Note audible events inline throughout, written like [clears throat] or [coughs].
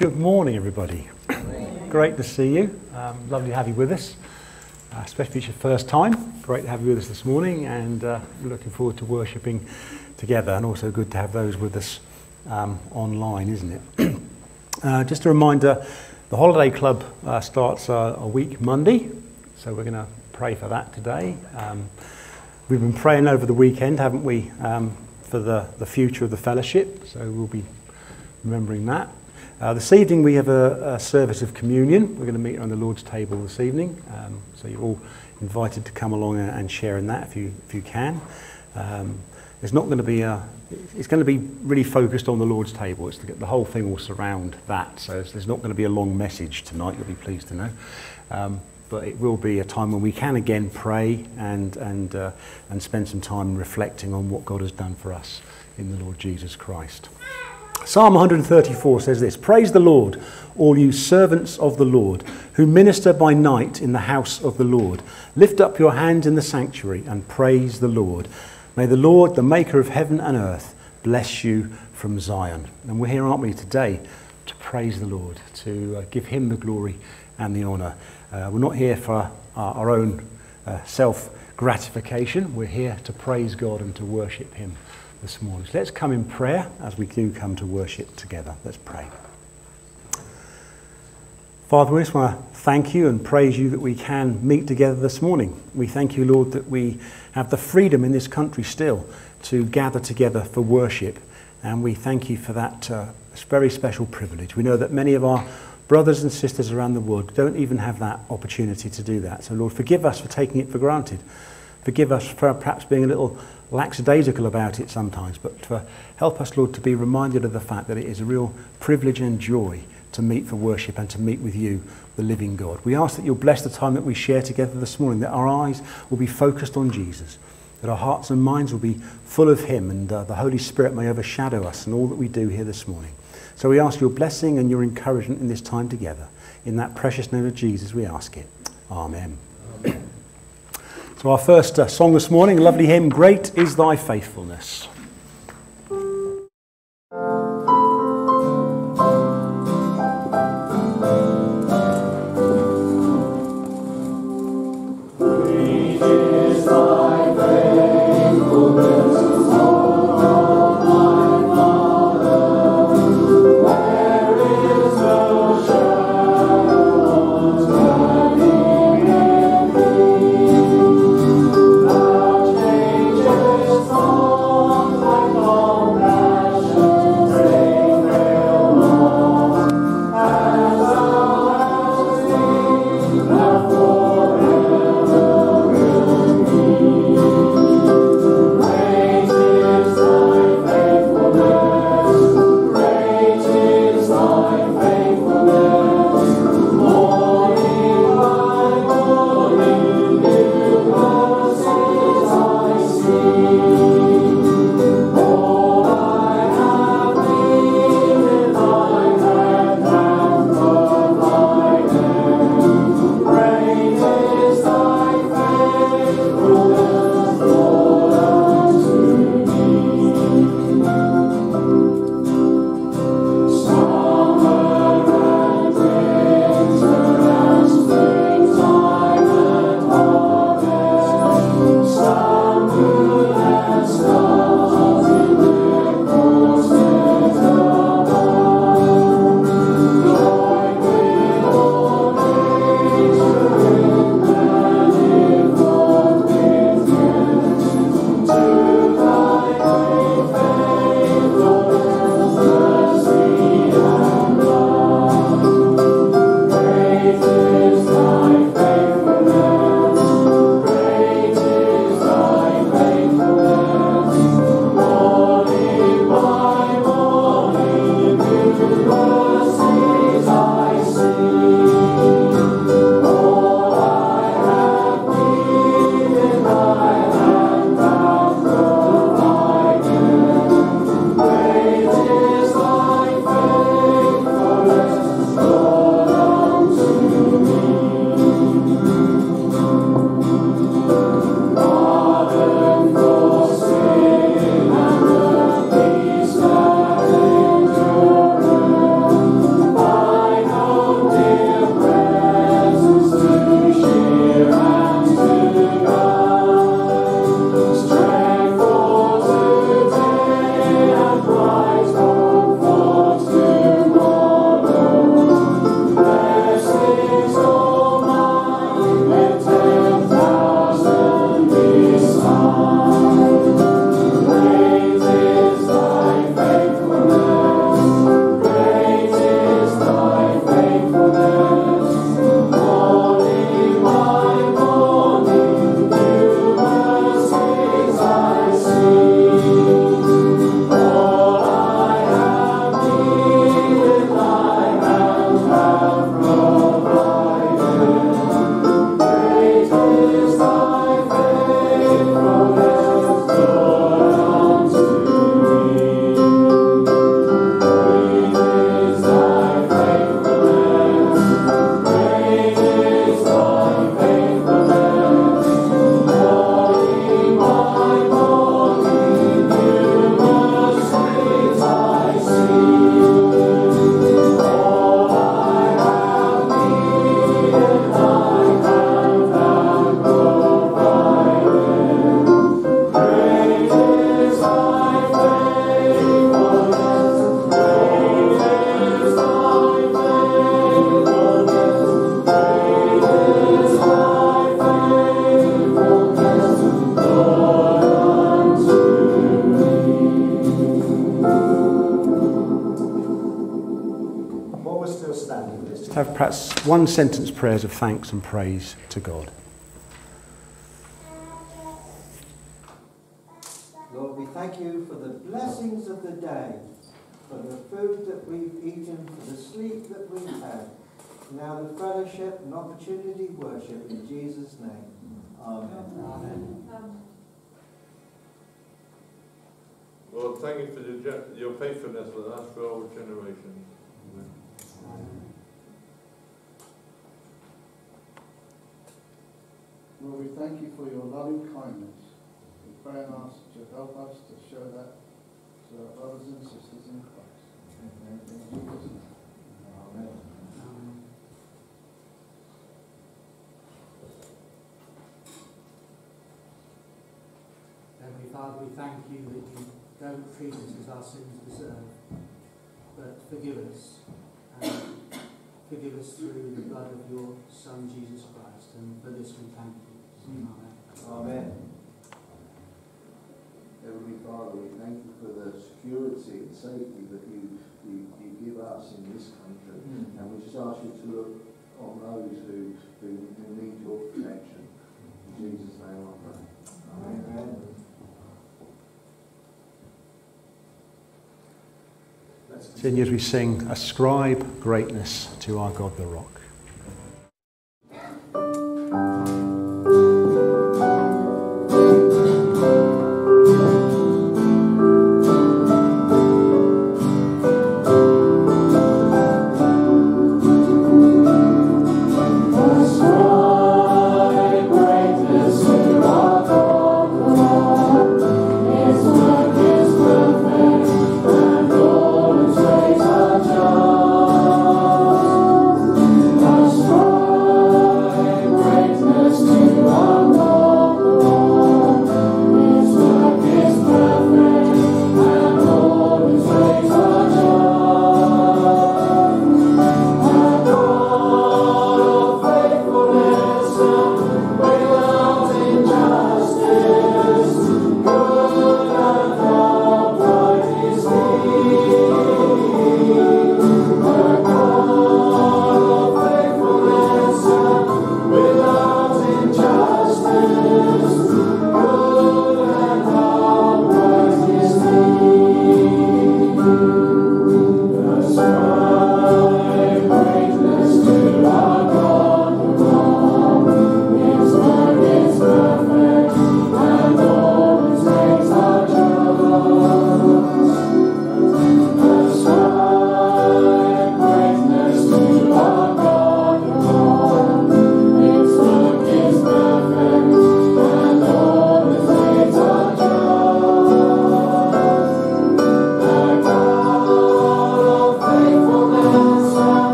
Good morning, everybody. Great to see you. Um, lovely to have you with us, uh, especially if it's your first time. Great to have you with us this morning, and uh, looking forward to worshipping together. And also good to have those with us um, online, isn't it? [clears throat] uh, just a reminder: the Holiday Club uh, starts uh, a week Monday, so we're going to pray for that today. Um, we've been praying over the weekend, haven't we, um, for the, the future of the fellowship? So we'll be remembering that. Uh, this evening we have a, a, service of communion. We're going to meet around the Lord's table this evening. Um, so you're all invited to come along and share in that if you, if you can. Um, it's not going to be a, it's going to be really focused on the Lord's table. It's the, the whole thing will surround that. So there's not going to be a long message tonight, you'll be pleased to know. Um, but it will be a time when we can again pray and, and, uh, and spend some time reflecting on what God has done for us in the Lord Jesus Christ. Psalm 134 says this Praise the Lord, all you servants of the Lord, who minister by night in the house of the Lord. Lift up your hands in the sanctuary and praise the Lord. May the Lord, the maker of heaven and earth, bless you from Zion. And we're here, aren't we, today to praise the Lord, to uh, give him the glory and the honour. Uh, we're not here for our, our own uh, self gratification, we're here to praise God and to worship him this morning. So let's come in prayer as we do come to worship together. Let's pray. Father, we just want to thank you and praise you that we can meet together this morning. We thank you, Lord, that we have the freedom in this country still to gather together for worship. And we thank you for that uh, very special privilege. We know that many of our brothers and sisters around the world don't even have that opportunity to do that. So, Lord, forgive us for taking it for granted. Forgive us for perhaps being a little lackadaisical about it sometimes, but for, help us, Lord, to be reminded of the fact that it is a real privilege and joy to meet for worship and to meet with you, the living God. We ask that you'll bless the time that we share together this morning, that our eyes will be focused on Jesus, that our hearts and minds will be full of him, and uh, the Holy Spirit may overshadow us and all that we do here this morning. So we ask your blessing and your encouragement in this time together. In that precious name of Jesus, we ask it. Amen. So, our first uh, song this morning, lovely hymn, Great is Thy Faithfulness. One sentence prayers of thanks and praise to God. Lord, we thank you for the blessings of the day, for the food that we've eaten, for the sleep that we've had, now the fellowship and opportunity worship in Jesus' name. Amen. Amen. Lord, thank you for your, your faithfulness with us for all generations. Lord, we thank you for your loving kindness. We pray and ask to help us to show that to our brothers and sisters in Christ. In Jesus' name. Amen. Heavenly Father, we thank you that you don't treat us as our sins deserve, but forgive us. And forgive us through the blood of your Son, Jesus Christ. And for this we thank you. Amen. Amen. Heavenly Father, we thank you for the security and safety that you, you, you give us in this country. Mm. And we just ask you to look on those who, who, who need your protection. In Jesus' name I pray. Amen. Continue as we sing, Ascribe greatness to our God the Rock.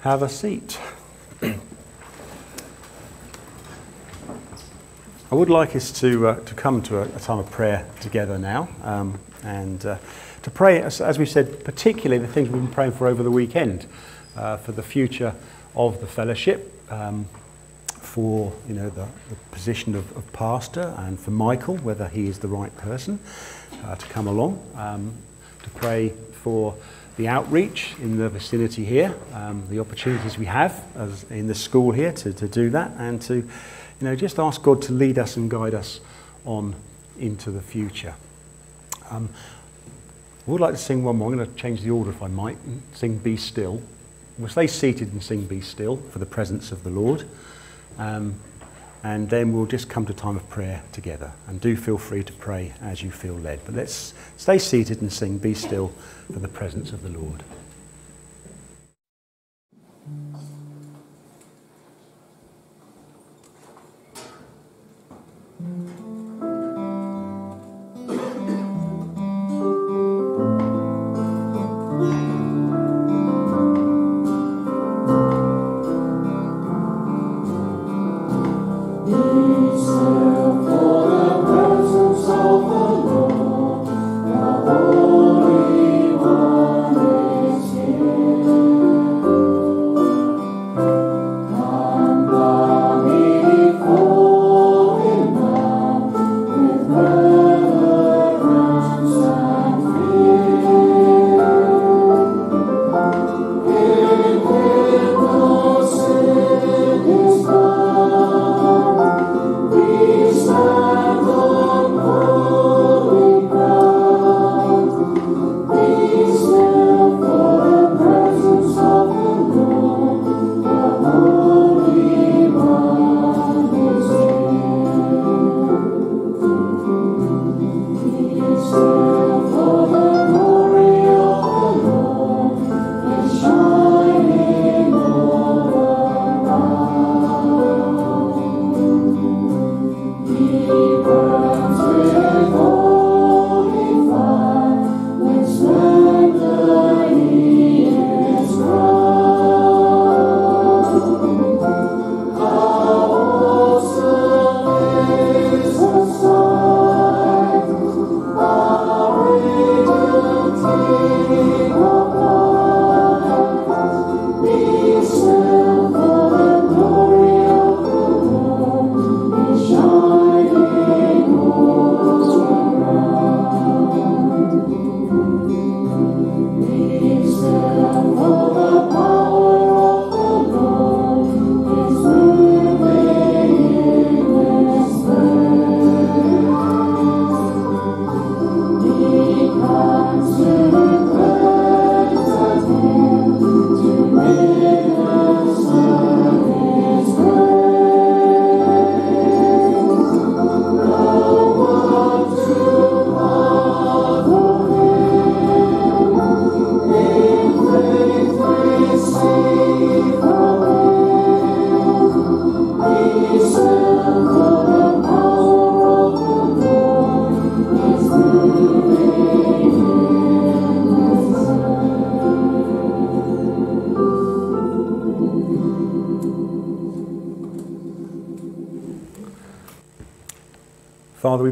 Have a seat. I would like us to, uh, to come to a, a, time of prayer together now um, and uh, to pray, as, as we said, particularly the things we've been praying for over the weekend uh, for the future of the fellowship, um, for you know, the, the position of, of, pastor, and for Michael, whether he is the right person uh, to come along, um, to pray for the outreach in the vicinity here, um, the opportunities we have as in the school here to, to do that, and to you know, just ask God to lead us and guide us on into the future. Um, I would like to sing one more. I'm going to change the order if I might. Sing Be Still. We'll stay seated and sing Be Still for the presence of the Lord. Um, and then we'll just come to time of prayer together. And do feel free to pray as you feel led. But let's stay seated and sing Be Still for the presence of the Lord.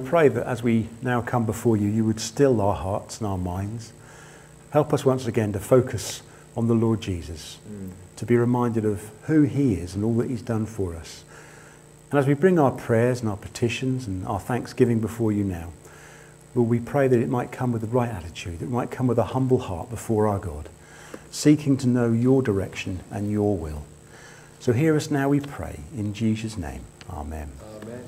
Pray that as we now come before you, you would still our hearts and our minds. Help us once again to focus on the Lord Jesus, mm. to be reminded of who he is and all that he's done for us. And as we bring our prayers and our petitions and our thanksgiving before you now, Lord, we pray that it might come with the right attitude, that it might come with a humble heart before our God, seeking to know your direction and your will. So hear us now, we pray, in Jesus' name. Amen. Amen.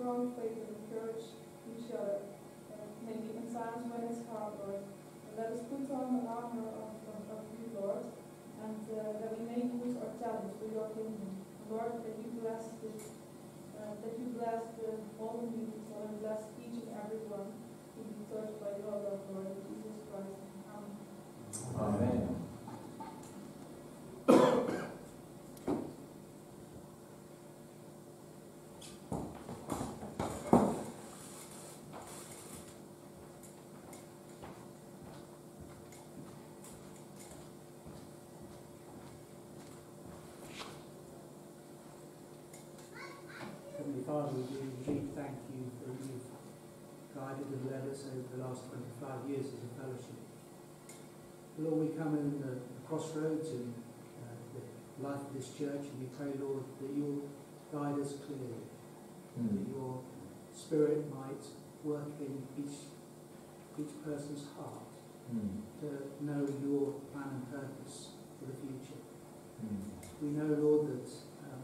Strong faith and encourage each other, uh, maybe in times when it's hard, Lord. And let us put on the armor of, of, of you, Lord, and uh, that we may use our talents for your kingdom. Lord, that you bless this, uh, that you bless the, all the meetings, Lord, and bless each and every one who be touched by your love, Lord, Jesus Christ. Amen. Amen. [coughs] Father, we do indeed thank you that you've guided and led us over the last 25 years as a fellowship. Lord, we come in the, crossroads in uh, the life of this church and we pray, Lord, that you'll guide us clearly, mm. that your spirit might work in each, each person's heart Mm. to know your plan and purpose for the future. Mm. We know, Lord, that um,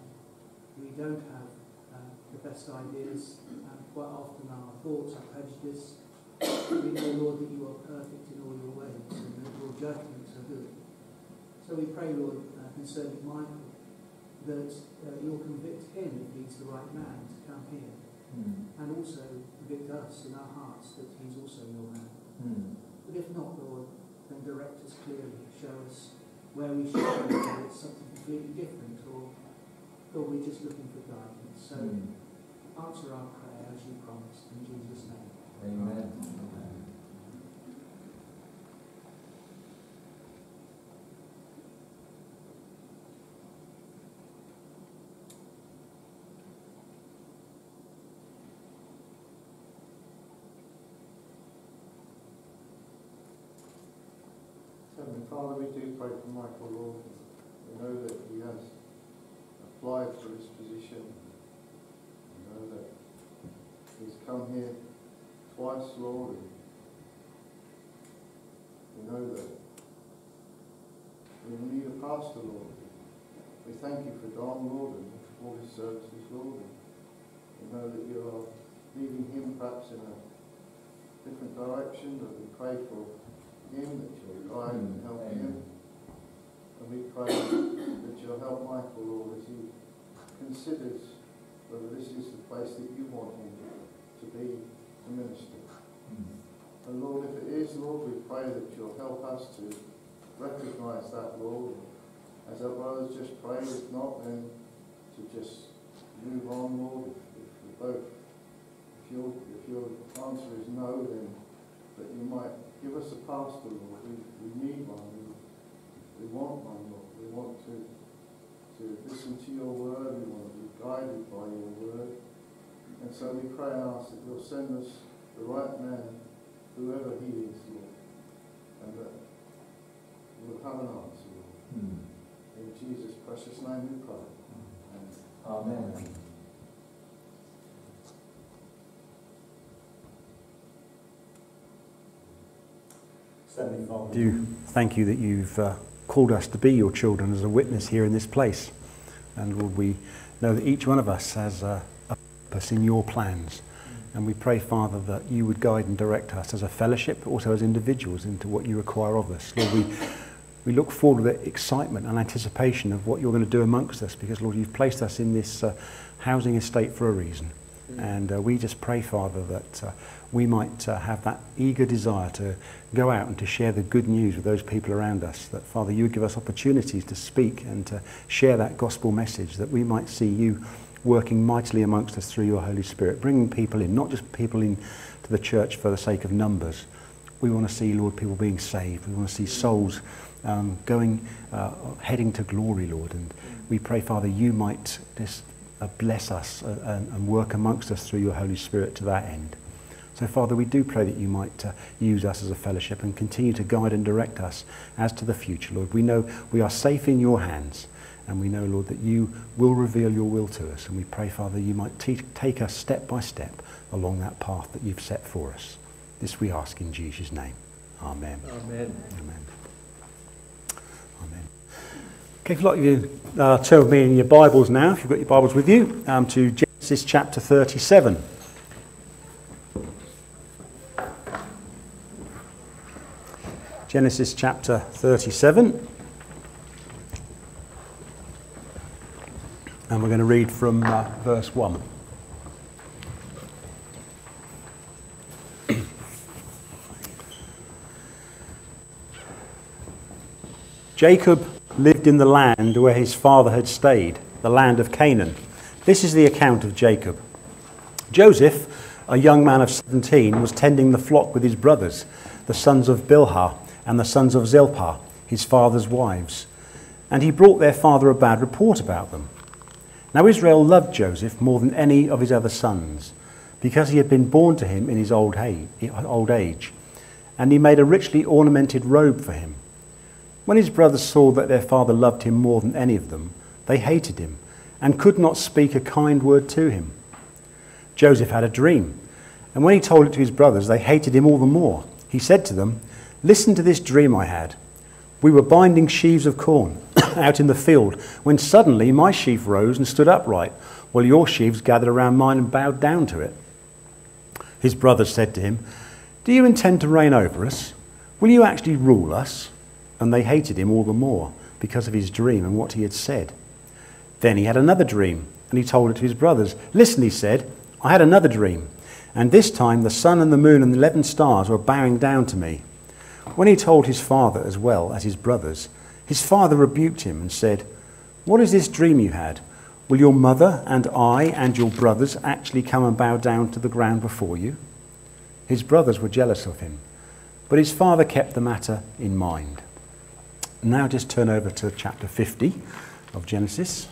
we don't have um, the best ideas, and quite often our thoughts are prejudiced. We know, Lord, that you are perfect in all your ways and that your judgments are good. So we pray, Lord, uh, concerning Michael, that uh, you'll convict him if he's the right man to come here, Mm. and also convict us in our hearts that he's also your man. Mm. But if not, Lord, then direct us clearly, show us where we should go, whether it's something completely different or, or we're just looking for guidance. So Mm. answer our prayer as you promised in Jesus' name. Amen. Heavenly Father, we do pray for Michael, Lord. We know that he has applied for this position. We know that he's come here Lord. and We know that we need a pastor, Lord. We thank you for Don, Lord, and for all his services, Lord. We know that you are leading him perhaps in a different direction, but we pray for him, that you'll guide and help him. And we pray that you'll help Michael, Lord, as he considers whether this is the place that you want him to be to minister. And Lord, if it is, Lord, we pray that you'll help us to recognise that, Lord. As our brothers just pray, if not, then to just move on, Lord. If, if we both, if your, if your answer is no, then that you might give us a pastor, Lord. We, we need one. We, we want one, Lord. We want to, to listen to your word. We want to be guided by your word. And so we pray and ask that you'll send us the right man, whoever he is, Lord. And that we'll have an answer, Lord. Mm. In Jesus' precious name we pray. Amen. Heavenly Father, do thank you that you've uh, called us to be your children as a witness here in this place. And Lord, we know that each one of us has a, purpose in your plans. And we pray, Father, that you would guide and direct us as a fellowship, but also as individuals into what you require of us. Lord, we, we look forward with excitement and anticipation of what you're going to do amongst us because, Lord, you've placed us in this uh, housing estate for a reason. And uh, we just pray, Father, that uh, we might uh, have that eager desire to go out and to share the good news with those people around us. That, Father, you would give us opportunities to speak and to share that gospel message, that we might see you working mightily amongst us through your Holy Spirit, bringing people in, not just people in to the church for the sake of numbers. We want to see, Lord, people being saved. We want to see souls um, going, uh, heading to glory, Lord. And we pray, Father, you might just uh, bless us uh, and, and work amongst us through your Holy Spirit to that end. So, Father, we do pray that you might uh, use us as a fellowship and continue to guide and direct us as to the future, Lord. We know we are safe in your hands, and we know, Lord, that you will reveal your will to us. And we pray, Father, you might te- take us step by step along that path that you've set for us. This we ask in Jesus' name. Amen. Amen. Amen. Amen. Okay, if you'd like you uh, turn with me in your Bibles now, if you've got your Bibles with you, um, to Genesis chapter 37. Genesis chapter 37. And we're going to read from uh, verse 1. [clears throat] Jacob lived in the land where his father had stayed, the land of Canaan. This is the account of Jacob. Joseph, a young man of 17, was tending the flock with his brothers, the sons of Bilhah and the sons of Zilpah, his father's wives. And he brought their father a bad report about them. Now Israel loved Joseph more than any of his other sons, because he had been born to him in his old age, and he made a richly ornamented robe for him. When his brothers saw that their father loved him more than any of them, they hated him and could not speak a kind word to him. Joseph had a dream, And when he told it to his brothers, they hated him all the more. He said to them, Listen to this dream I had. We were binding sheaves of corn [coughs] out in the field when suddenly my sheaf rose and stood upright, while your sheaves gathered around mine and bowed down to it. His brothers said to him, Do you intend to reign over us? Will you actually rule us? And they hated him all the more because of his dream and what he had said. Then he had another dream, and he told it to his brothers. Listen, he said, I had another dream, and this time the sun and the moon and the eleven stars were bowing down to me. When he told his father as well as his brothers, his father rebuked him and said, What is this dream you had? Will your mother and I and your brothers actually come and bow down to the ground before you? His brothers were jealous of him, but his father kept the matter in mind. Now just turn over to chapter 50 of Genesis,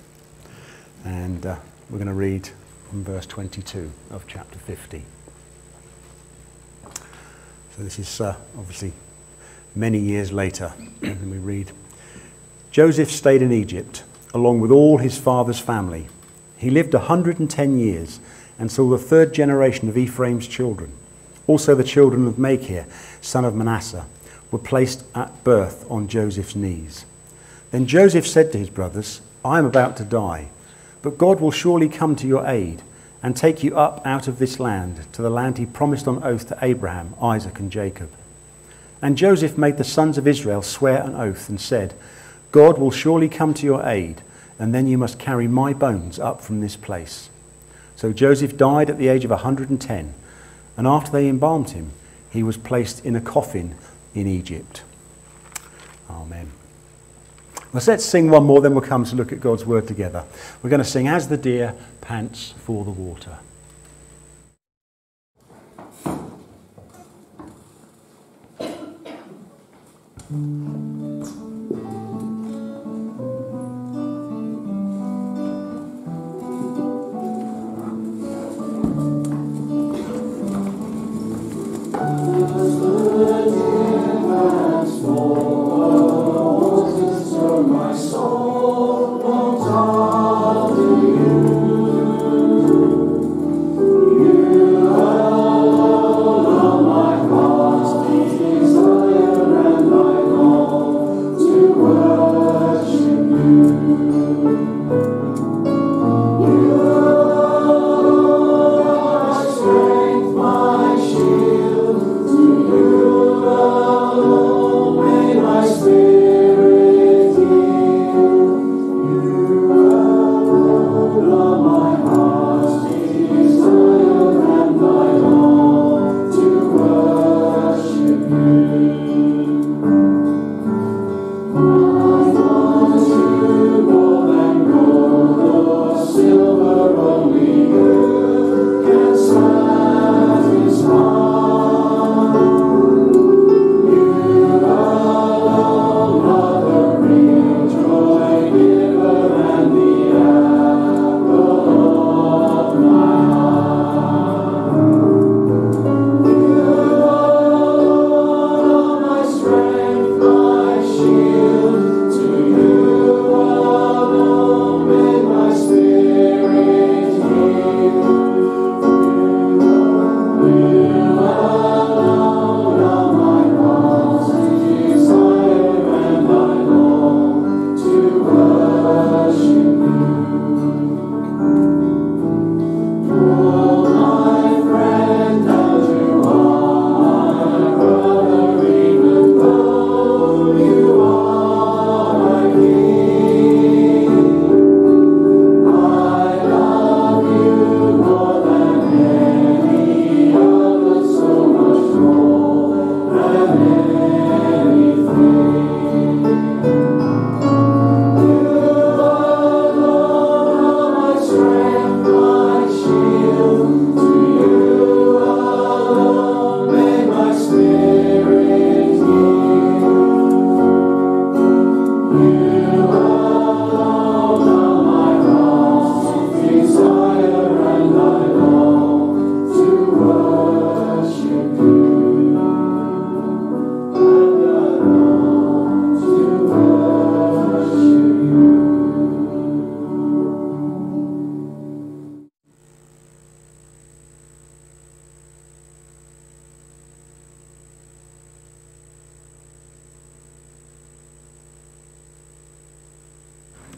and uh, we're going to read from verse 22 of chapter 50. So this is uh, obviously many years later, [clears throat] and we read Joseph stayed in Egypt along with all his father's family. He lived 110 years and saw the third generation of Ephraim's children. Also, the children of Machir, son of Manasseh, were placed at birth on Joseph's knees. Then Joseph said to his brothers, I am about to die, but God will surely come to your aid and take you up out of this land to the land he promised on oath to Abraham, Isaac, and Jacob. And Joseph made the sons of Israel swear an oath and said, God will surely come to your aid, and then you must carry my bones up from this place. So Joseph died at the age of 110, and after they embalmed him, he was placed in a coffin in Egypt. Amen. Well, let's sing one more, then we'll come to look at God's word together. We're going to sing As the Deer Pants for the Water. Desire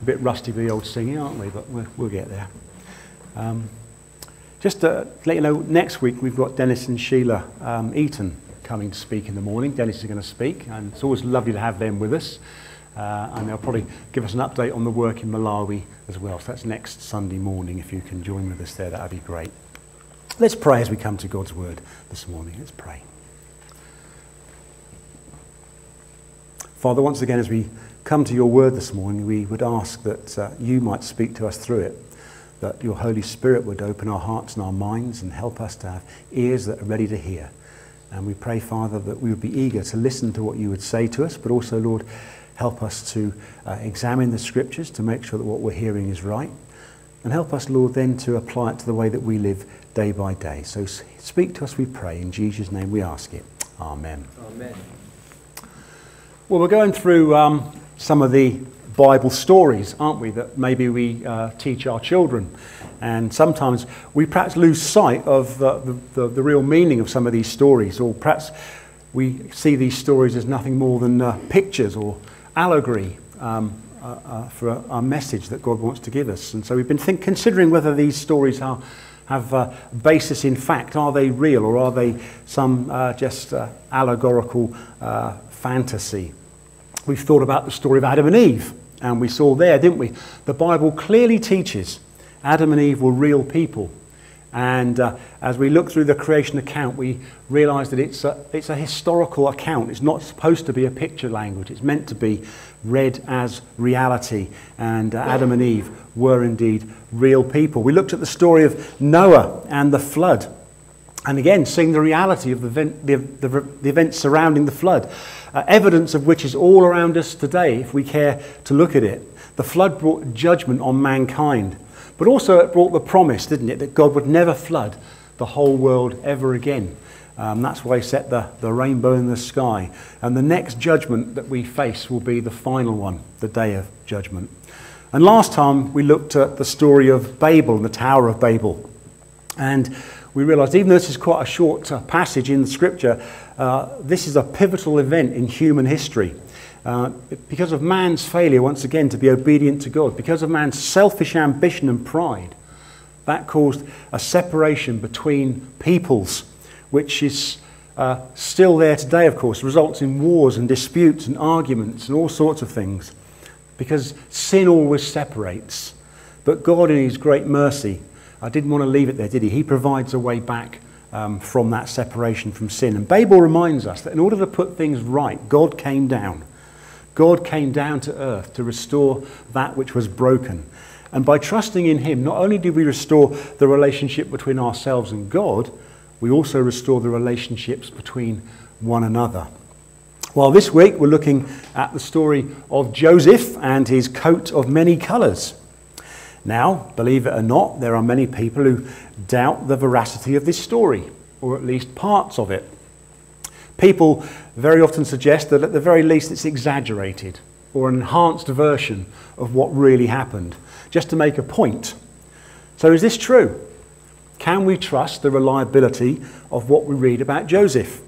bit rusty with the old singing, aren't we? But we'll, we'll get there. Um, just to let you know, next week we've got Dennis and Sheila um, Eaton coming to speak in the morning. Dennis is going to speak, and it's always lovely to have them with us. Uh, and they'll probably give us an update on the work in Malawi as well. So that's next Sunday morning. If you can join with us there, that would be great. Let's pray as we come to God's word this morning. Let's pray. Father, once again, as we come to your word this morning, we would ask that uh, you might speak to us through it, that your Holy Spirit would open our hearts and our minds and help us to have ears that are ready to hear. And we pray, Father, that we would be eager to listen to what you would say to us, but also, Lord, help us to uh, examine the scriptures to make sure that what we're hearing is right. And help us, Lord, then to apply it to the way that we live day by day. So speak to us, we pray. In Jesus' name we ask it. Amen. Amen. Well, we're going through um, some of the Bible stories, aren't we, that maybe we uh, teach our children. And sometimes we perhaps lose sight of uh, the, the, the, real meaning of some of these stories, or perhaps we see these stories as nothing more than uh, pictures or allegory um, uh, uh, for a, message that God wants to give us. And so we've been think, considering whether these stories are, have a basis in fact. Are they real or are they some uh, just allegorical fantasy. We've thought about the story of Adam and Eve, and we saw there, didn't we? The Bible clearly teaches Adam and Eve were real people. And uh, as we look through the creation account, we realize that it's a, it's a historical account. It's not supposed to be a picture language. It's meant to be read as reality. And uh, Adam and Eve were indeed real people. We looked at the story of Noah and the flood. And again, seeing the reality of the, event, the, the, the events surrounding the flood, uh, evidence of which is all around us today if we care to look at it. The flood brought judgment on mankind, but also it brought the promise, didn't it, that God would never flood the whole world ever again. Um, that's why he set the, the rainbow in the sky. And the next judgment that we face will be the final one, the day of judgment. And last time we looked at the story of Babel and the Tower of Babel. And we realize, even though this is quite a short uh, passage in the scripture, uh, this is a pivotal event in human history. Uh, because of man's failure, once again, to be obedient to God, because of man's selfish ambition and pride, that caused a separation between peoples, which is uh, still there today, of course, results in wars and disputes and arguments and all sorts of things. Because sin always separates. But God, in His great mercy, I didn't want to leave it there, did he? He provides a way back um, from that separation from sin. And Babel reminds us that in order to put things right, God came down. God came down to earth to restore that which was broken. And by trusting in Him, not only do we restore the relationship between ourselves and God, we also restore the relationships between one another. Well, this week we're looking at the story of Joseph and his coat of many colours. Now, believe it or not, there are many people who doubt the veracity of this story, or at least parts of it. People very often suggest that at the very least it's exaggerated or an enhanced version of what really happened, just to make a point. So, is this true? Can we trust the reliability of what we read about Joseph?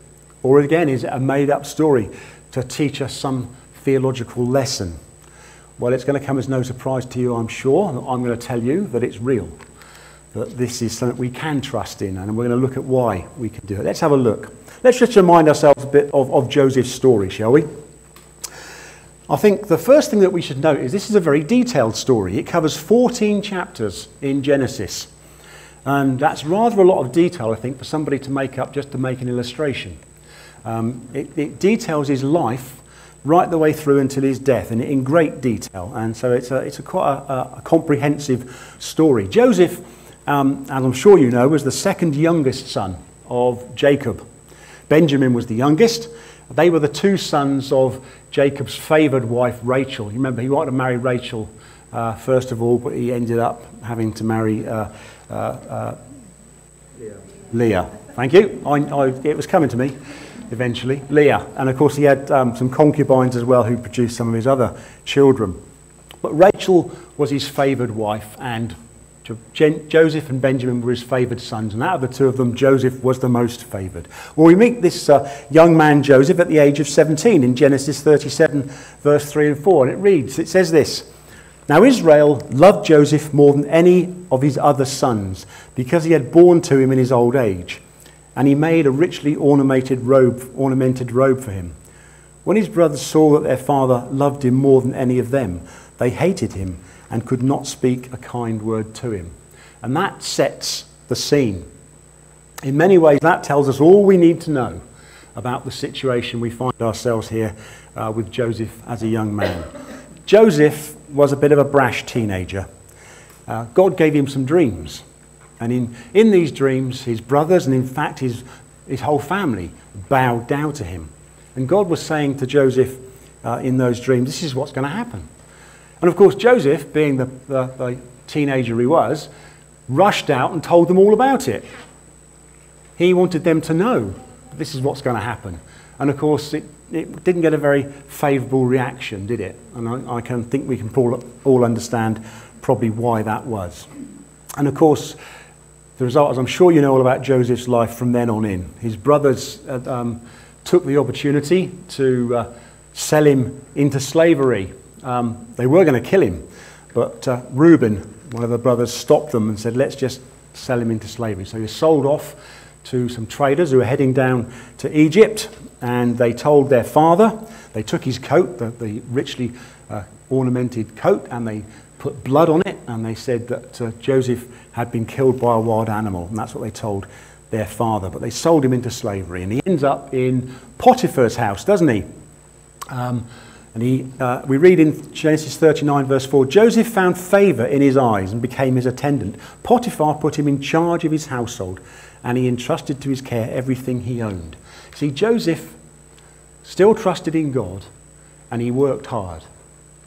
Or again, is it a made up story to teach us some theological lesson? Well, it's going to come as no surprise to you, I'm sure. I'm going to tell you that it's real, that this is something we can trust in, and we're going to look at why we can do it. Let's have a look. Let's just remind ourselves a bit of, of Joseph's story, shall we? I think the first thing that we should note is this is a very detailed story. It covers 14 chapters in Genesis. And that's rather a lot of detail, I think, for somebody to make up just to make an illustration. Um, it, it details his life right the way through until his death, and in great detail. And so it's a, it's a quite a, a comprehensive story. Joseph, um, as I'm sure you know, was the second youngest son of Jacob. Benjamin was the youngest. They were the two sons of Jacob's favoured wife, Rachel. You remember, he wanted to marry Rachel uh, first of all, but he ended up having to marry uh, uh, uh Leah. Leah. Thank you. I, I, it was coming to me eventually, Leah. And of course, he had um, some concubines as well who produced some of his other children. But Rachel was his favoured wife, and Joseph and Benjamin were his favoured sons. And out of the two of them, Joseph was the most favoured. Well, we meet this uh, young man, Joseph, at the age of 17 in Genesis 37, verse 3 and 4. And it reads, it says this Now, Israel loved Joseph more than any of his other sons because he had borne to him in his old age, and he made a richly ornamented robe, ornamented robe for him. When his brothers saw that their father loved him more than any of them, they hated him and could not speak a kind word to him. And that sets the scene. In many ways, that tells us all we need to know about the situation we find ourselves here uh, with Joseph as a young man. Joseph was a bit of a brash teenager. Uh, God gave him some dreams. And in, in these dreams, his brothers and, in fact, his, his whole family bowed down to him. And God was saying to Joseph uh, in those dreams, This is what's going to happen. And of course, Joseph, being the, the, the teenager he was, rushed out and told them all about it. He wanted them to know this is what's going to happen. And of course, it, it didn't get a very favourable reaction, did it? And I, I can think we can all, all understand probably why that was. And of course, the result is I'm sure you know all about Joseph's life from then on in. His brothers uh, um, took the opportunity to uh, sell him into slavery. Um, they were going to kill him, but uh, Reuben, one of the brothers, stopped them and said, let's just sell him into slavery. So he was sold off to some traders who were heading down to Egypt, and they told their father, they took his coat, the, the richly uh, ornamented coat, and they put blood on it, and they said that uh, Joseph had been killed by a wild animal, and that's what they told their father. But they sold him into slavery, and he ends up in Potiphar's house, doesn't he? Um, and he, uh, we read in Genesis 39, verse 4 Joseph found favor in his eyes and became his attendant. Potiphar put him in charge of his household and he entrusted to his care everything he owned. See, Joseph still trusted in God and he worked hard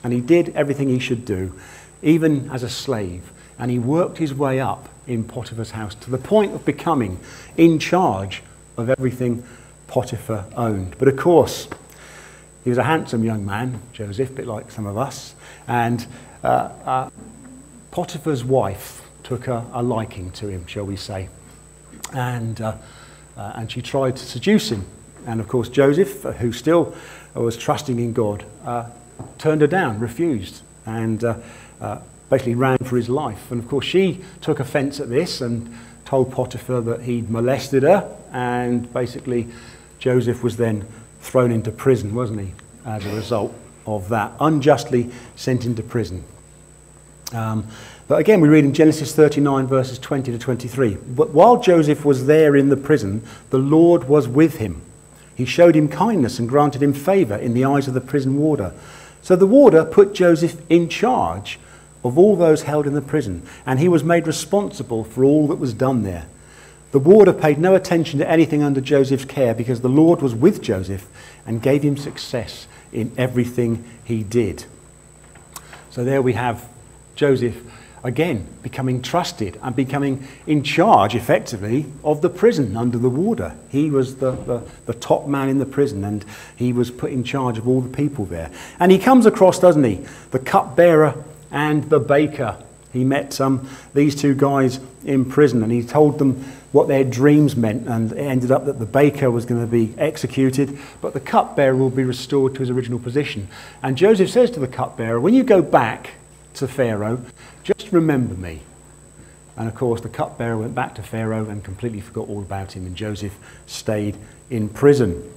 and he did everything he should do, even as a slave. And he worked his way up in Potiphar's house to the point of becoming in charge of everything Potiphar owned. But of course, he was a handsome young man, Joseph, a bit like some of us. And uh, uh, Potiphar's wife took a, a liking to him, shall we say and, uh, uh, and she tried to seduce him. And of course, Joseph, who still was trusting in God, uh, turned her down, refused, and uh, basically ran for his life. And of course, she took offense at this and told Potiphar that he'd molested her, and basically, Joseph was then thrown into prison, wasn't he, as a result of that, unjustly sent into prison. Um, but again, we read in Genesis 39, verses 20 to 23. But while Joseph was there in the prison, the Lord was with him. He showed him kindness and granted him favor in the eyes of the prison warder. So the warder put Joseph in charge of all those held in the prison, and he was made responsible for all that was done there. The warder paid no attention to anything under Joseph's care because the Lord was with Joseph and gave him success in everything he did. So there we have Joseph again becoming trusted and becoming in charge effectively of the prison under the warder. He was the, the, the, top man in the prison and he was put in charge of all the people there. And he comes across, doesn't he, the cupbearer and the baker. He met um, these two guys in prison and he told them what their dreams meant and it ended up that the baker was going to be executed but the cupbearer will be restored to his original position. And Joseph says to the cupbearer, when you go back to Pharaoh, just remember me. And of course, the cupbearer went back to Pharaoh and completely forgot all about him, and Joseph stayed in prison.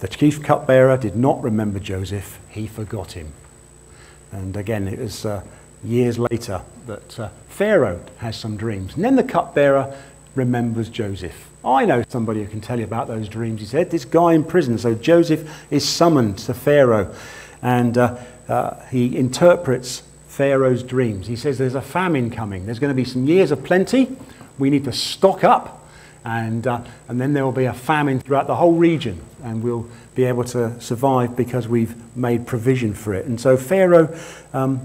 The chief cupbearer did not remember Joseph, he forgot him. And again, it was uh, years later that uh, Pharaoh has some dreams. And then the cupbearer remembers Joseph. I know somebody who can tell you about those dreams, he said. This guy in prison. So Joseph is summoned to Pharaoh, and uh, uh he interprets Pharaoh's dreams. He says there's a famine coming. There's going to be some years of plenty. We need to stock up, and, uh, and then there will be a famine throughout the whole region, and we'll be able to survive because we've made provision for it. And so Pharaoh um,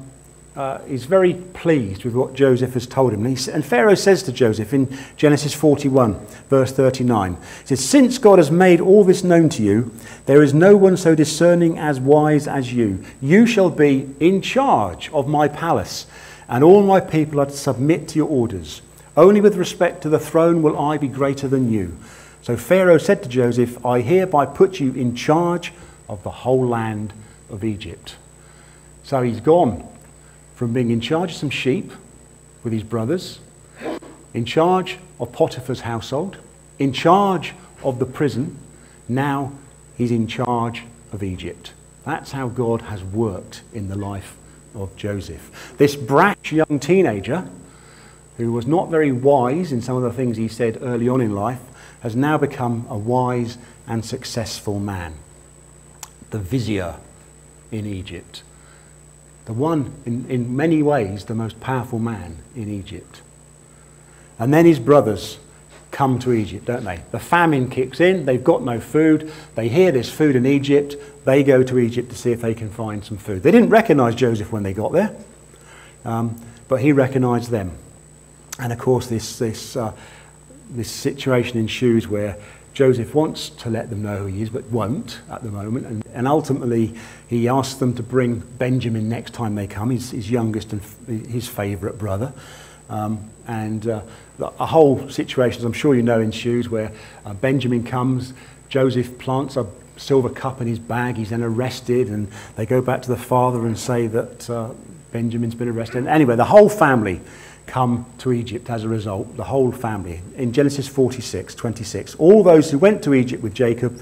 uh, is very pleased with what Joseph has told him. And, he, and, Pharaoh says to Joseph in Genesis 41, verse 39, he says, Since God has made all this known to you, there is no one so discerning as wise as you. You shall be in charge of my palace, and all my people are to submit to your orders. Only with respect to the throne will I be greater than you. So Pharaoh said to Joseph, I hereby put you in charge of the whole land of Egypt. So he's gone from being in charge of some sheep with his brothers, in charge of Potiphar's household, in charge of the prison. Now he's in charge of Egypt. That's how God has worked in the life of Joseph. This brash young teenager, who was not very wise in some of the things he said early on in life, has now become a wise and successful man. The vizier in Egypt. The one, in, in many ways, the most powerful man in Egypt. And then his brothers come to Egypt, don't they? The famine kicks in, they've got no food, they hear there's food in Egypt, they go to Egypt to see if they can find some food. They didn't recognize Joseph when they got there, um, but he recognized them. And of course, this, this, uh, this situation ensues where Joseph wants to let them know who he is, but won't at the moment. And, and ultimately, he asks them to bring Benjamin next time they come, his, his youngest and his favourite brother. Um, and uh, a whole situation, as I'm sure you know, ensues where uh, Benjamin comes, Joseph plants a silver cup in his bag, he's then arrested, and they go back to the father and say that uh, Benjamin's been arrested. And anyway, the whole family come to Egypt as a result, the whole family. In Genesis 46, 26, all those who went to Egypt with Jacob,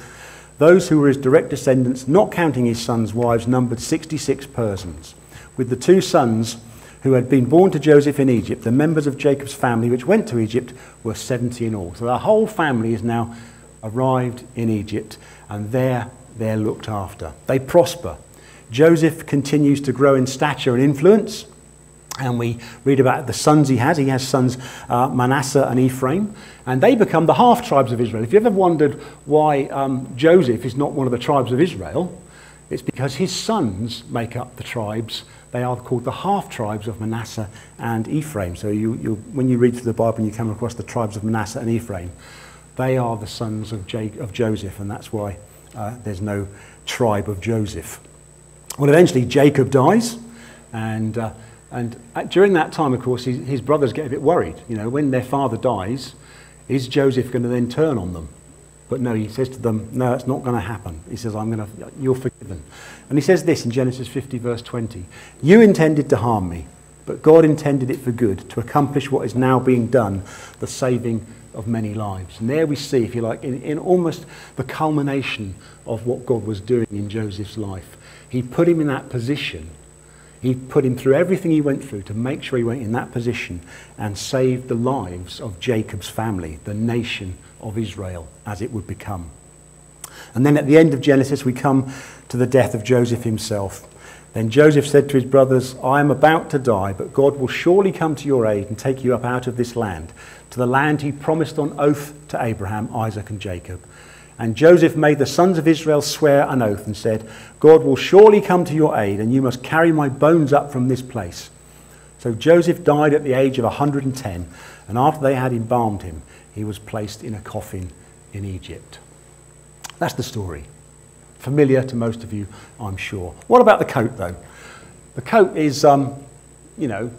those who were his direct descendants, not counting his sons' wives, numbered 66 persons. With the two sons who had been born to Joseph in Egypt, the members of Jacob's family which went to Egypt were 70 in all. So the whole family is now arrived in Egypt, and there they're looked after. They prosper. Joseph continues to grow in stature and influence. And we read about the sons he has. He has sons uh, Manasseh and Ephraim, and they become the half tribes of Israel. If you ever wondered why um, Joseph is not one of the tribes of Israel, it's because his sons make up the tribes. They are called the half tribes of Manasseh and Ephraim. So you, you, when you read through the Bible and you come across the tribes of Manasseh and Ephraim, they are the sons of, Jake, of Joseph, and that's why uh, there's no tribe of Joseph. Well, eventually Jacob dies, and uh, and at, during that time, of course, his, his, brothers get a bit worried. You know, when their father dies, is Joseph going to then turn on them? But no, he says to them, no, it's not going to happen. He says, I'm going to, you're forgiven. And he says this in Genesis 50, verse 20 You intended to harm me, but God intended it for good, to accomplish what is now being done, the saving of many lives. And there we see, if you like, in, in almost the culmination of what God was doing in Joseph's life. He put him in that position he put him through everything he went through to make sure he went in that position and saved the lives of Jacob's family, the nation of Israel, as it would become. And then at the end of Genesis, we come to the death of Joseph himself. Then Joseph said to his brothers, I am about to die, but God will surely come to your aid and take you up out of this land, to the land he promised on oath to Abraham, Isaac, and Jacob. And Joseph made the sons of Israel swear an oath and said, God will surely come to your aid, and you must carry my bones up from this place. So Joseph died at the age of 110, and after they had embalmed him, he was placed in a coffin in Egypt. That's the story. Familiar to most of you, I'm sure. What about the coat, though? The coat is, um, you know,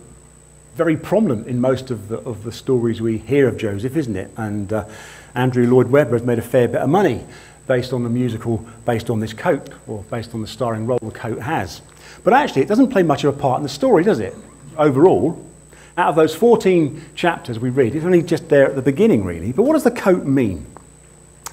very prominent in most of the, of the stories we hear of Joseph, isn't it? And uh, Andrew Lloyd Webber has made a fair bit of money based on the musical, based on this coat, or based on the starring role the coat has. But actually, it doesn't play much of a part in the story, does it? Overall, out of those 14 chapters we read, it's only just there at the beginning, really. But what does the coat mean?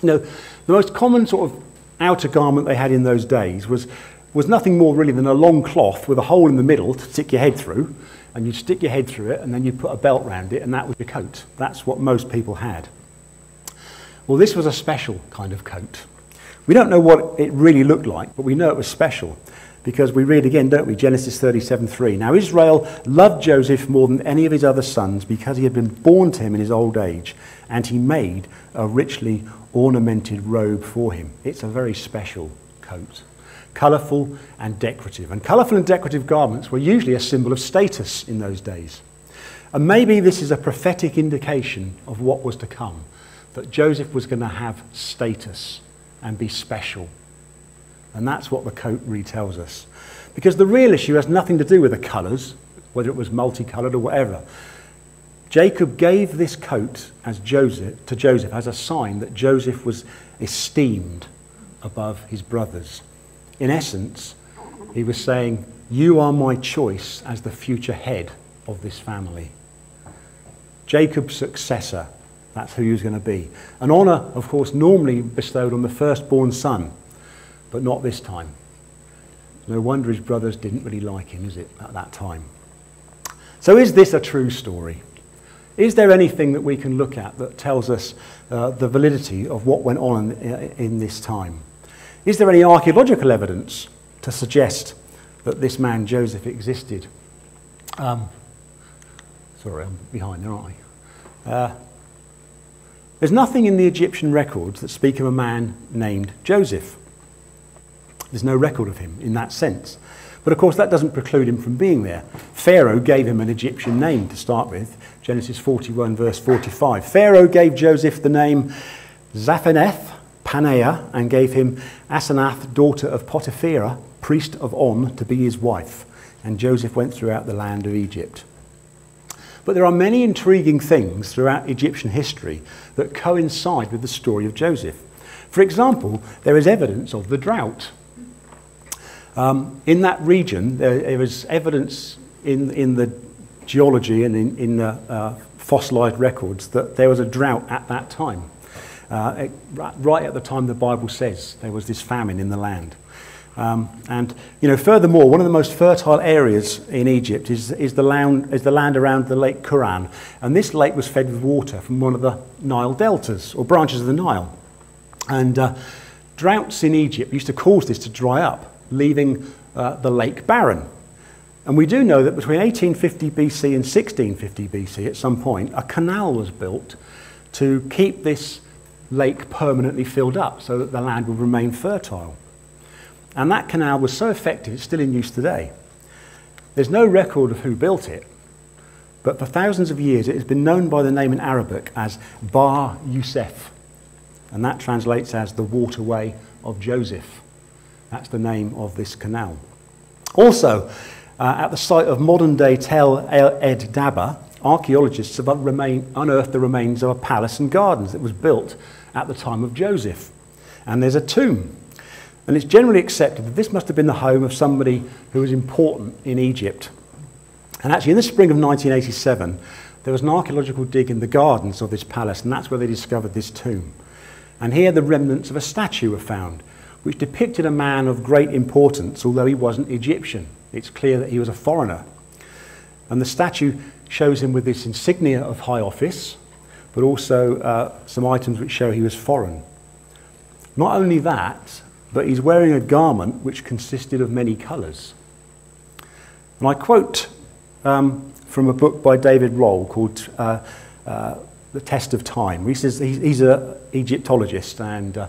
You know, the most common sort of outer garment they had in those days was, was nothing more really than a long cloth with a hole in the middle to stick your head through, and you'd stick your head through it, and then you'd put a belt round it, and that was your coat. That's what most people had. Well, this was a special kind of coat. We don't know what it really looked like, but we know it was special because we read again, don't we? Genesis 37 3. Now, Israel loved Joseph more than any of his other sons because he had been born to him in his old age, and he made a richly ornamented robe for him. It's a very special coat, colourful and decorative. And colourful and decorative garments were usually a symbol of status in those days. And maybe this is a prophetic indication of what was to come that Joseph was going to have status and be special. And that's what the coat retells us. Because the real issue has nothing to do with the colours, whether it was multicoloured or whatever. Jacob gave this coat as Joseph, to Joseph as a sign that Joseph was esteemed above his brothers. In essence, He was saying, You are my choice as the future head of this family. Jacob's successor, that's who he was going to be. An honour, of course, normally bestowed on the firstborn son, but not this time. No wonder his brothers didn't really like him, is it, at that time? So, is this a true story? Is there anything that we can look at that tells us uh, the validity of what went on in, in this time? Is there any archaeological evidence to suggest that this man Joseph existed? Um, sorry, I'm behind there, aren't I? Uh, there's nothing in the Egyptian records that speak of a man named Joseph. There's no record of him in that sense. But of course, that doesn't preclude him from being there. Pharaoh gave him an Egyptian name to start with. Genesis 41, verse 45. Pharaoh gave Joseph the name Zaphenath Paneah and gave him Asenath, daughter of Potipherah, priest of On, to be his wife. And Joseph went throughout the land of Egypt. But there are many intriguing things throughout Egyptian history that coincide with the story of Joseph. For example, there is evidence of the drought. Um, in that region, there, there is evidence in, in the geology and in, in the uh, fossilized records that there was a drought at that time. Uh, it, right at the time the Bible says there was this famine in the land. Um, and you know, furthermore, one of the most fertile areas in Egypt is, is, the land, is the land around the Lake Qarun. And this lake was fed with water from one of the Nile deltas or branches of the Nile. And uh, droughts in Egypt used to cause this to dry up, leaving uh, the lake barren. And we do know that between 1850 BC and 1650 BC, at some point, a canal was built to keep this lake permanently filled up so that the land would remain fertile. And that canal was so effective, it's still in use today. There's no record of who built it, but for thousands of years it has been known by the name in Arabic as Bahr Yusuf. And that translates as the waterway of Joseph. That's the name of this canal. Also, uh, at the site of modern day Tel Ed Daba, archaeologists have unearthed the remains of a palace and gardens that was built at the time of Joseph. And there's a tomb. And it's generally accepted that this must have been the home of somebody who was important in Egypt. And actually, in the spring of 1987, there was an archaeological dig in the gardens of this palace, and that's where they discovered this tomb. And here the remnants of a statue were found, which depicted a man of great importance, although he wasn't Egyptian. It's clear that he was a foreigner. And the statue shows him with this insignia of high office, but also uh, some items which show he was foreign. Not only that, but he's wearing a garment which consisted of many colours. And I quote um, from a book by David Rohl called uh, uh, The Test of Time. He says he's, he's an Egyptologist and uh,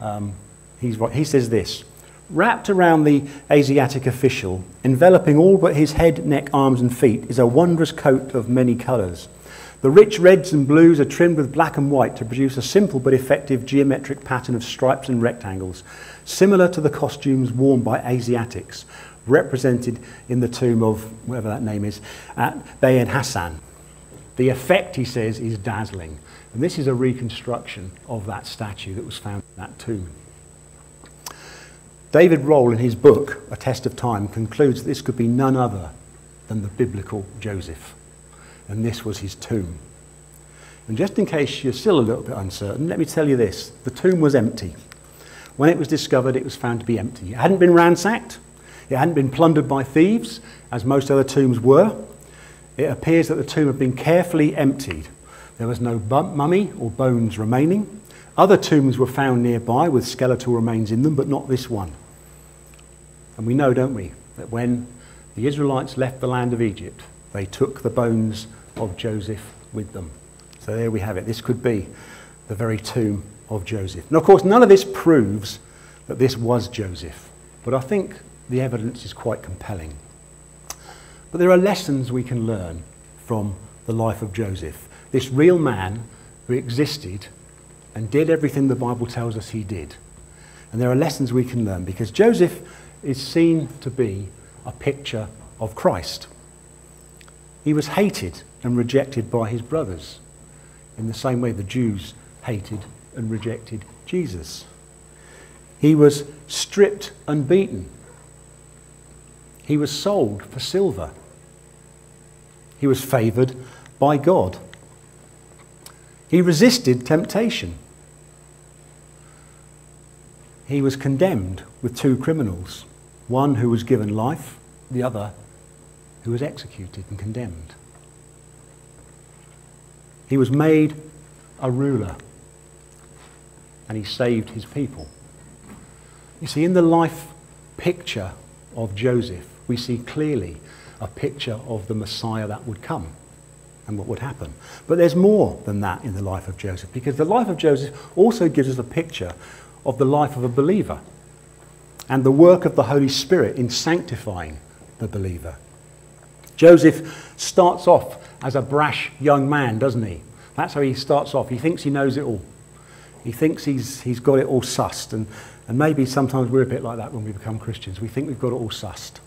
um, he says this Wrapped around the Asiatic official, enveloping all but his head, neck, arms, and feet, is a wondrous coat of many colours. The rich reds and blues are trimmed with black and white to produce a simple but effective geometric pattern of stripes and rectangles, similar to the costumes worn by Asiatics, represented in the tomb of whatever that name is, uh, at Beni Hasan. The effect, he says, is dazzling. And this is a reconstruction of that statue that was found in that tomb. David Rohl, in his book, A Test of Time, concludes that this could be none other than the biblical Joseph and this was his tomb. And just in case you're still a little bit uncertain, let me tell you this the tomb was empty. When it was discovered, it was found to be empty. It hadn't been ransacked, it hadn't been plundered by thieves, as most other tombs were. It appears that the tomb had been carefully emptied. There was no mummy or bones remaining. Other tombs were found nearby with skeletal remains in them, but not this one. And we know, don't we, that when the Israelites left the land of Egypt, they took the bones of Joseph with them. So there we have it. This could be the very tomb of Joseph. And of course, none of this proves that this was Joseph, but I think the evidence is quite compelling. But there are lessons we can learn from the life of Joseph, this real man who existed and did everything the Bible tells us he did. And there are lessons we can learn because Joseph is seen to be a picture of Christ. He was hated and rejected by his brothers in the same way the Jews hated and rejected Jesus. He was stripped and beaten. He was sold for silver. He was favored by God. He resisted temptation. He was condemned with two criminals one who was given life, the other who was executed and condemned. He was made a ruler and he saved his people. You see, in the life picture of Joseph, we see clearly a picture of the Messiah that would come and what would happen. But there's more than that in the life of Joseph, because the life of Joseph also gives us a picture of the life of a believer and the work of the Holy Spirit in sanctifying the believer. Joseph starts off as a brash young man, doesn't he? That's how he starts off. He thinks he knows it all. He thinks he's, he's got it all sussed. And, and maybe sometimes we're a bit like that when we become Christians. We think we've got it all sussed.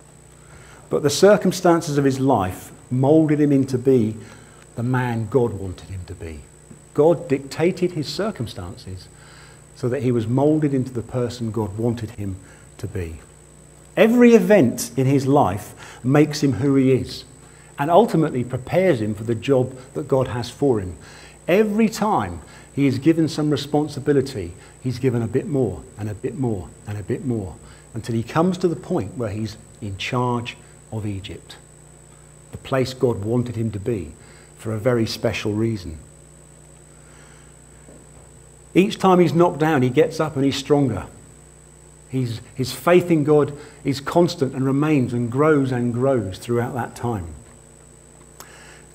But the circumstances of his life molded him into be the man God wanted him to be. God dictated his circumstances so that he was molded into the person God wanted him to be. Every event in his life makes him who he is and ultimately prepares him for the job that God has for him. Every time he is given some responsibility, he's given a bit more and a bit more and a bit more until he comes to the point where he's in charge of Egypt, the place God wanted him to be for a very special reason. Each time he's knocked down, he gets up and he's stronger. He's, his faith in God is constant and remains and grows and grows throughout that time.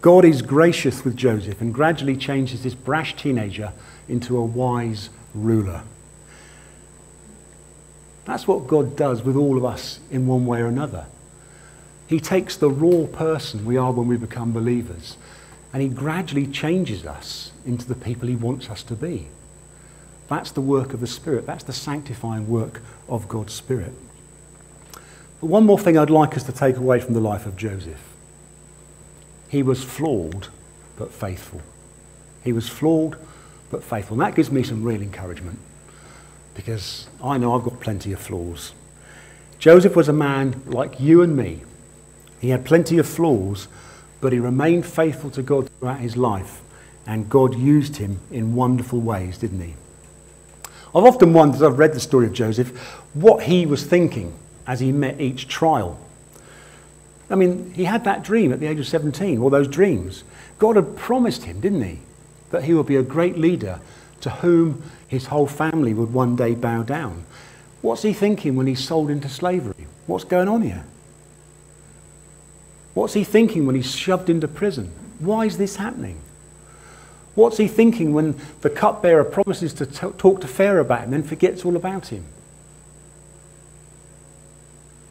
God is gracious with Joseph and gradually changes this brash teenager into a wise ruler. That's what God does with all of us in one way or another. He takes the raw person we are when we become believers and he gradually changes us into the people he wants us to be. That's the work of the Spirit. That's the sanctifying work of God's Spirit. But one more thing I'd like us to take away from the life of Joseph. He was flawed, but faithful. He was flawed, but faithful. And that gives me some real encouragement because I know I've got plenty of flaws. Joseph was a man like you and me. He had plenty of flaws, but he remained faithful to God throughout his life, and God used him in wonderful ways, didn't he? I've often wondered, as I've read the story of Joseph, what he was thinking as he met each trial. I mean, he had that dream at the age of 17, or those dreams. God had promised him, didn't he, that he would be a great leader to whom his whole family would one day bow down. What's he thinking when he's sold into slavery? What's going on here? What's he thinking when he's shoved into prison? Why is this happening? What's he thinking when the cupbearer promises to t- talk to Pharaoh about him and then forgets all about him?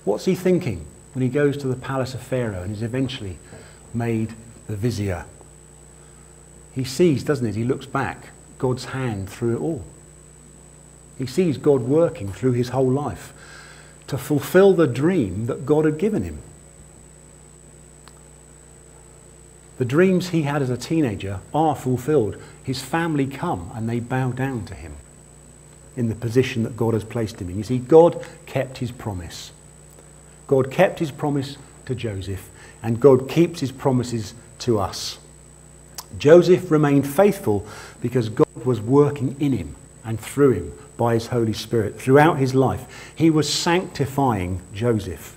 What's he thinking when he goes to the palace of Pharaoh and is eventually made the vizier? He sees, doesn't he? He looks back, God's hand through it all. He sees God working through his whole life to fulfill the dream that God had given him. The dreams he had as a teenager are fulfilled. His family come and they bow down to him in the position that God has placed him in. You see, God kept his promise. God kept his promise to Joseph, and God keeps his promises to us. Joseph remained faithful because God was working in him and through him by his Holy Spirit throughout his life. He was sanctifying Joseph,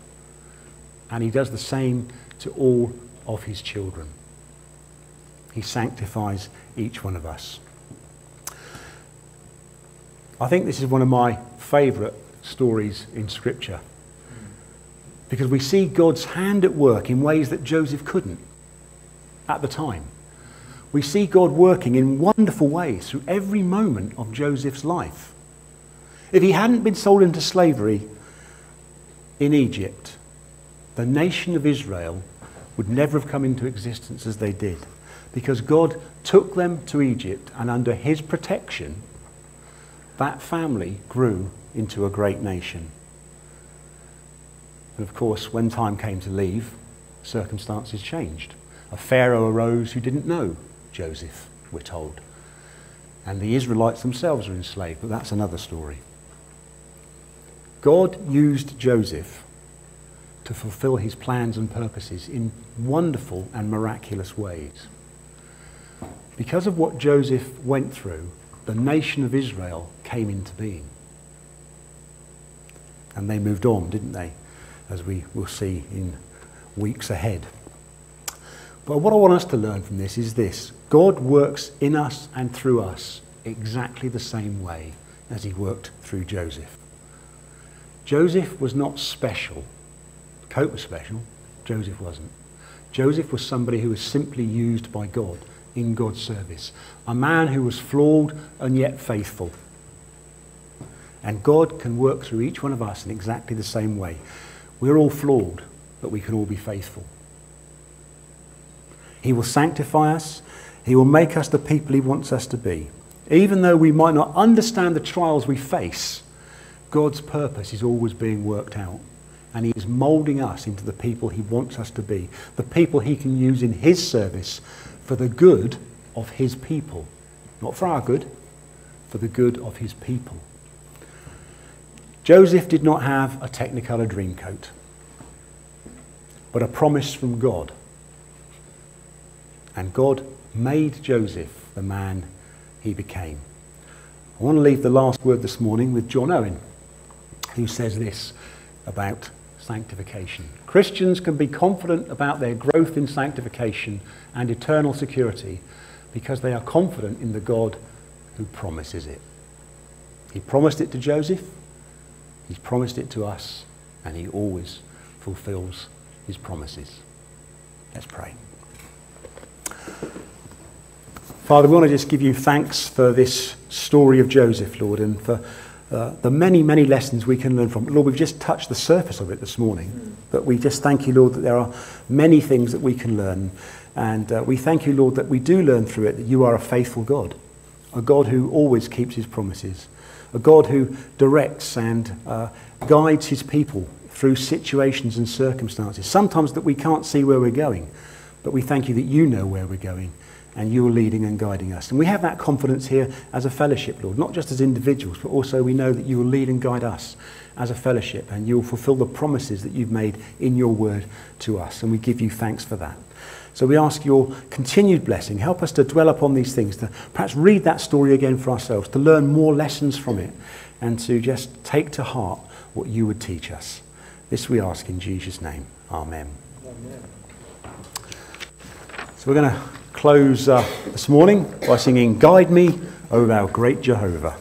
and he does the same to all of his children. He sanctifies each one of us. I think this is one of my favourite stories in Scripture because we see God's hand at work in ways that Joseph couldn't at the time. We see God working in wonderful ways through every moment of Joseph's life. If he hadn't been sold into slavery in Egypt, the nation of Israel would never have come into existence as they did because God took them to Egypt, and under his protection, that family grew into a great nation. And of course, when time came to leave, circumstances changed. A Pharaoh arose who didn't know Joseph, we're told. And the Israelites themselves were enslaved, but that's another story. God used Joseph to fulfill his plans and purposes in wonderful and miraculous ways. Because of what Joseph went through, the nation of Israel came into being. And they moved on, didn't they? As we will see in weeks ahead. But what I want us to learn from this is this God works in us and through us exactly the same way as he worked through Joseph. Joseph was not special. Cope was special. Joseph wasn't. Joseph was somebody who was simply used by God in God's service. A man who was flawed and yet faithful. And God can work through each one of us in exactly the same way. We're all flawed, but we can all be faithful. He will sanctify us. He will make us the people he wants us to be. Even though we might not understand the trials we face, God's purpose is always being worked out. And he is moulding us into the people he wants us to be, the people he can use in his service for the good of his people. Not for our good, for the good of his people. Joseph did not have a Technicolor dreamcoat, but a promise from God. And God made Joseph the man he became. I want to leave the last word this morning with John Owen, who says this about sanctification. Christians can be confident about their growth in sanctification and eternal security because they are confident in the God who promises it. He promised it to Joseph, he's promised it to us, and he always fulfills his promises. Let's pray. Father, we want to just give you thanks for this story of Joseph, Lord, and for uh, the many, many lessons we can learn from. Lord, we've just touched the surface of it this morning, but we just thank you, Lord, that there are many things that we can learn. And uh, we thank you, Lord, that we do learn through it that you are a faithful God, a God who always keeps his promises, a God who directs and uh, guides his people through situations and circumstances, sometimes that we can't see where we're going, but we thank you that you know where we're going and you're leading and guiding us. And we have that confidence here as a fellowship, Lord, not just as individuals, but also we know that you will lead and guide us as a fellowship and you will fulfill the promises that you've made in your word to us. And we give you thanks for that. So we ask your continued blessing. Help us to dwell upon these things, to perhaps read that story again for ourselves, to learn more lessons from it, and to just take to heart what you would teach us. This we ask in Jesus' name. Amen. Amen. So we're going to close uh, this morning by singing Guide Me, O Thou Great Jehovah.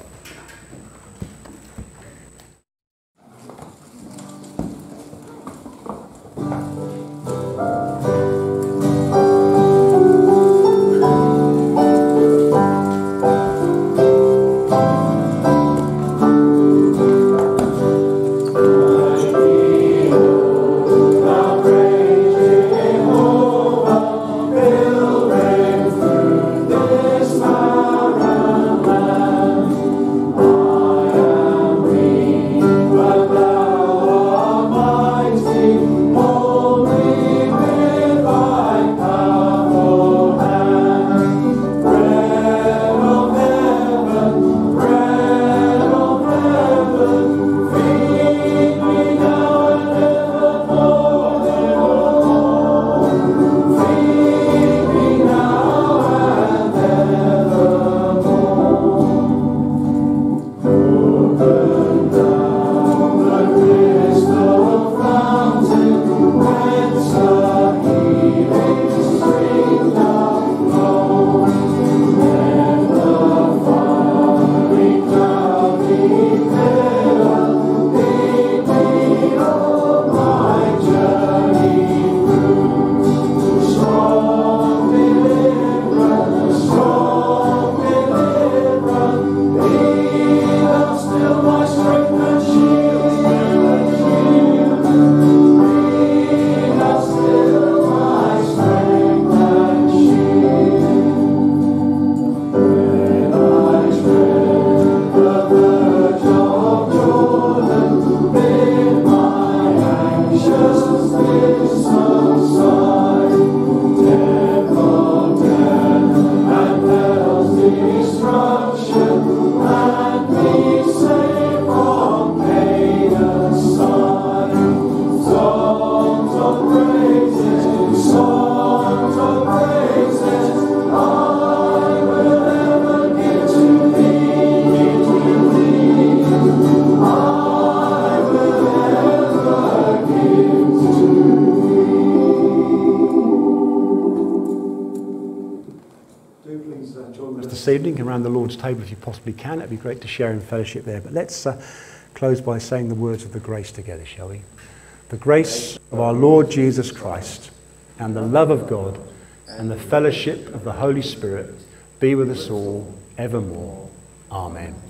Table if you possibly can. It'd be great to share in fellowship there. But let's uh, close by saying the words of the grace together, shall we? The grace of our Lord Jesus Christ and the love of God and the fellowship of the Holy Spirit be with us all evermore. Amen.